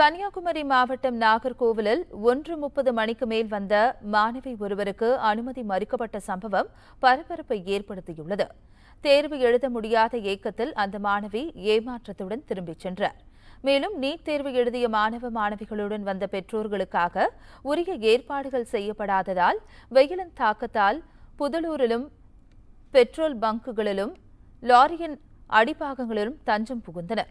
கன்னியாகுமரி மாவட்டம் நாகர்கோவிலில் ஒன்று முப்பது மணிக்கு மேல் வந்த மாணவி ஒருவருக்கு அனுமதி மறுக்கப்பட்ட சம்பவம் பரபரப்பை ஏற்படுத்தியுள்ளது. தேர்வு எழுத முடியாத ஏக்கத்தில் அந்த மாணவி ஏமாற்றத்துடன் திரும்பிச் சென்றார். மேலும் நீட் தேர்வு எழுதிய மாணவ மாணவிகளுடன் வந்த பெற்றோர்களுக்காக உரிய ஏற்பாடுகள் செய்யப்படாததால் வெயிலின் தாக்கத்தால் புதலூரிலும் பெட்ரோல் பங்குகளிலும் லாரியின் அடிப்பாகங்களிலும் தஞ்சம் புகுந்தனர்.